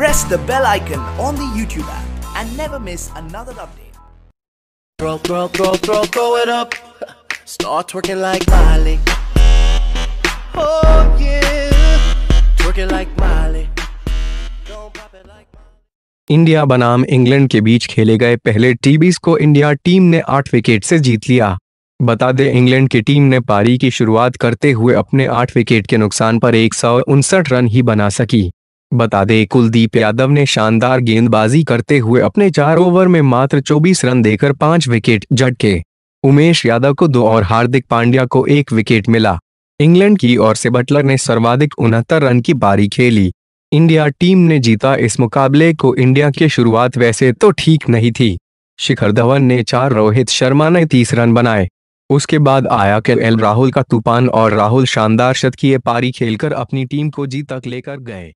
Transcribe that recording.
press the bell icon on the YouTube app and never miss another update. Throw, throw, throw, throw, throw it up. Start twerking like Miley. Oh yeah, twerking like Miley. India बनाम England के बीच खेले गए पहले टीबीस को India team ने आठ wicket से जीत लिया बता दें इंग्लैंड की टीम ने पारी की शुरुआत करते हुए अपने आठ विकेट के नुकसान पर एक रन ही बना सकी बता दें, कुलदीप यादव ने शानदार गेंदबाजी करते हुए अपने चार ओवर में मात्र 24 रन देकर पाँच विकेट झटके। उमेश यादव को दो और हार्दिक पांड्या को एक विकेट मिला। इंग्लैंड की ओर से बटलर ने सर्वाधिक उनहत्तर रन की पारी खेली। इंडिया टीम ने जीता इस मुकाबले को, इंडिया की शुरुआत वैसे तो ठीक नहीं थी। शिखर धवन ने चार, रोहित शर्मा ने तीस रन बनाए। उसके बाद आया के एल, राहुल का तूफ़ान और राहुल शानदार शतकीय पारी खेलकर अपनी टीम को जीत तक लेकर गए।